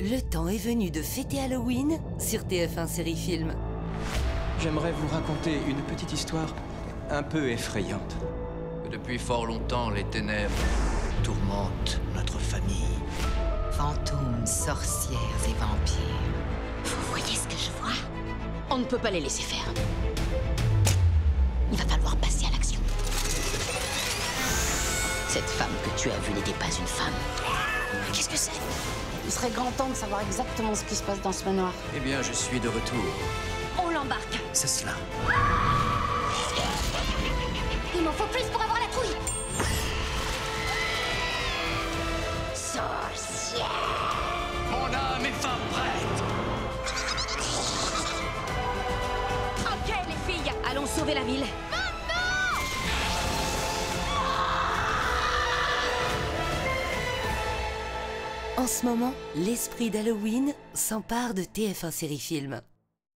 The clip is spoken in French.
Le temps est venu de fêter Halloween sur TF1 Série Film. J'aimerais vous raconter une petite histoire un peu effrayante. Depuis fort longtemps, les ténèbres tourmentent notre famille. Fantômes, sorcières et vampires. Vous voyez ce que je vois? On ne peut pas les laisser faire. Il va falloir passer à l'action. Cette femme que tu as vue n'était pas une femme. Qu'est-ce que c'est? Il serait grand temps de savoir exactement ce qui se passe dans ce manoir. Eh bien, je suis de retour. On l'embarque. C'est cela. Il m'en faut plus pour avoir la trouille. Sorcière Mon âme est fin prête Ok les filles, allons sauver la ville. En ce moment, l'esprit d'Halloween s'empare de TF1 Série Film.